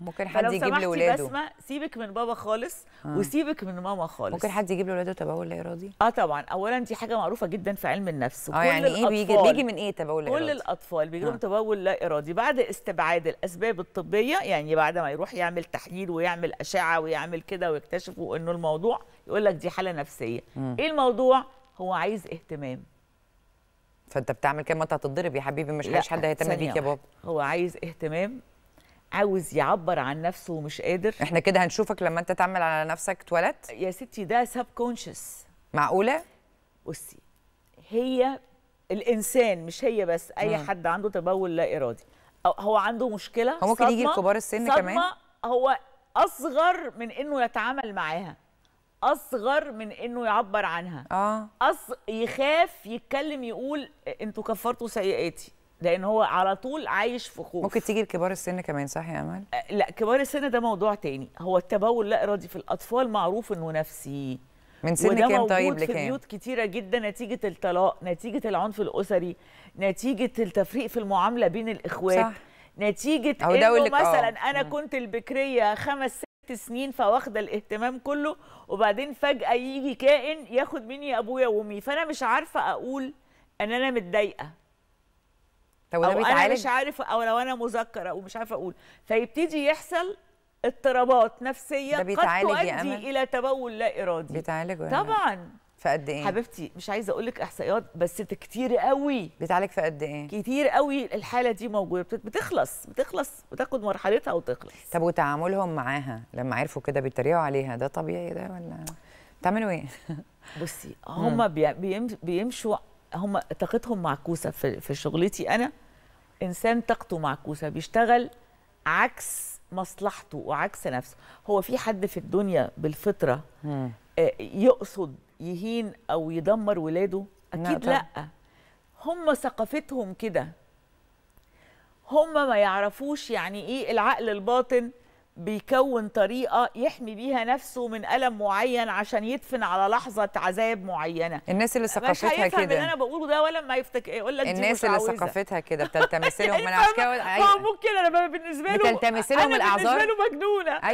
ممكن حد يجيب لاولاده بسمة سيبك من بابا خالص آه. وسيبك من ماما خالص. ممكن حد يجيب لاولاده تبول لا ارادي آه طبعا. اولا دي حاجة معروفة جدا في علم النفس. آه يعني إيه بيجي بيجي من إيه تبول لا كل ارادي الأطفال بيجي لهم آه. تبول لا ارادي بعد استبعاد الأسباب الطبية يعني بعد ما يروح يعمل تحليل ويعمل أشعة ويعمل كده ويكتشفوا إنه الموضوع يقول لك دي حالة نفسية. مم. إيه الموضوع؟ هو عايز اهتمام. فأنت بتعمل كده ما أنت هتتضرب يا حبيبي مش هيش حد هيهتم ثانية بيك يا. بابا. هو عايز اهتمام عاوز يعبر عن نفسه ومش قادر. إحنا كده هنشوفك لما انت تعمل على نفسك اتولدت يا ستي ده سب كونشس معقولة؟ بصي هي الإنسان مش هي بس أي مم. حد عنده تبول لا إرادي. أو هو عنده مشكلة؟ هو ممكن يجي لكبار السن صدمة؟ كمان؟ هو أصغر من إنه يتعامل معاها. أصغر من إنه يعبر عنها. آه. أص... يخاف يتكلم يقول أنتوا كفرتوا سيئاتي. لأن هو على طول عايش في خوف. ممكن تيجي لكبار السن كمان صح يا أمل؟ أه، لا كبار السن ده موضوع تاني. هو التبول لا إرادي في الأطفال معروف إنه نفسي. من سن كام موجود طيب في لكام؟ بيوت كتيرة جدا نتيجة الطلاق نتيجة العنف الأسري نتيجة التفريق في المعاملة بين الإخوات صح. نتيجة إنه لك آه. مثلا أنا مم. كنت البكرية خمس ست سنين فواخدة الاهتمام كله وبعدين فجأة يجي كائن ياخد مني أبويا وأمي. فأنا مش عارفة أقول إن أنا متضايقة. طب وده أو أنا مش عارفة أو لو أنا مذكرة أو مش عارفة أقول. فيبتدي يحصل اضطرابات نفسية ده قد تؤدي؟ إلى تبول لا إرادي. بيتعالج ولا لا؟ طبعا. في قد إيه؟ حبيبتي مش عايزة أقول لك إحصائيات بس كتير قوي. بيتعالج في قد إيه؟ كتير قوي الحالة دي موجودة. بت- بتخلص بتخلص بتاخد مرحلتها وتخلص. طب وتعاملهم معاها لما عرفوا كده بيتريقوا عليها ده طبيعي ده ولا؟ بتعملوا إيه بصي هم بيمشوا هم طاقتهم معكوسة في, في شغلتي أنا. إنسان طاقته معكوسة بيشتغل عكس مصلحته وعكس نفسه. هو في حد في الدنيا بالفطرة مم. آه، يقصد يهين أو يدمر ولاده؟ أكيد لا لأ, هم ثقافتهم كده. هم ما يعرفوش يعني إيه العقل الباطن بيكون طريقة يحمي بيها نفسه من ألم معين عشان يدفن على لحظة عذاب معينة الناس اللي مش ثقافتها اللي كده أنا بقوله ده ولا ما يفتكر يقول لك الناس مش اللي. ثقافتها كده بتلتمس لهم يعني من عشان كده؟ أيوة. ممكن أنا بالنسبة له بتلتمس لهم أنا الأعذار؟ بالنسبة له مجنونة أيوه